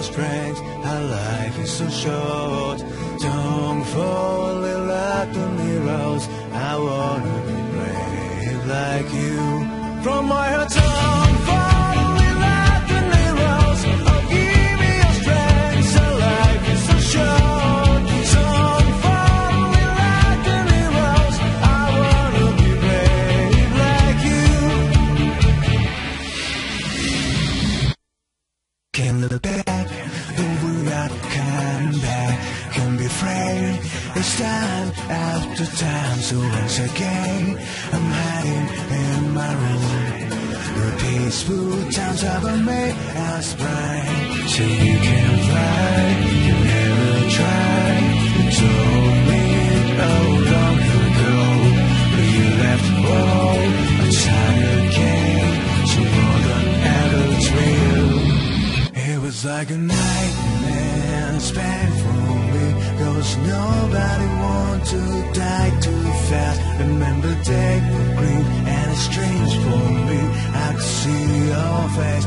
your strength, our life is so short. Don't fall in like the mirrors. I wanna be brave like you. From my heart, don't fall in like the mirrors. oh give me your strength, our life is so short. the best. It's time after time, so once again, I'm hiding in my room. The peaceful times have made us bright, so you can fly, you never try. You told me no long ago, but you left home outside again, so more than ever it's real. It was like a to die too fast Remember day green and it's strange for me. I could see your face.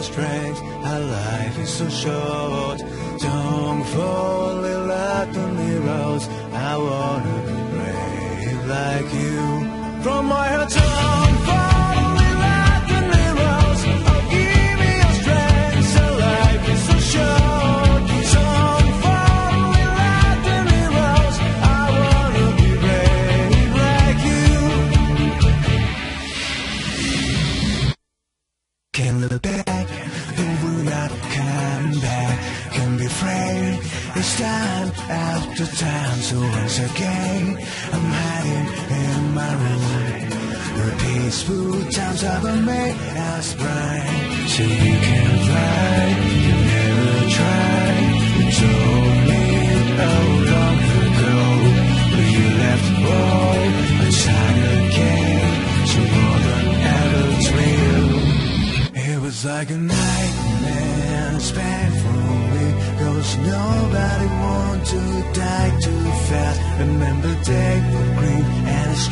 your strength. Our life is so short. Don't fall in the heroes. I wanna be brave like you. From my heart, don't fall in like the heroes. Oh, give me your strength. Our life is so short. Don't look back. It's time after time, so once again, I'm hiding in my room. The peaceful times have made us bright, so you can fly, you never try. You told me how long ago, but you left all inside again, so more than ever it's real. It was like a. nobody want to die too fast Remember day for green and a straight